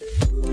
Bye.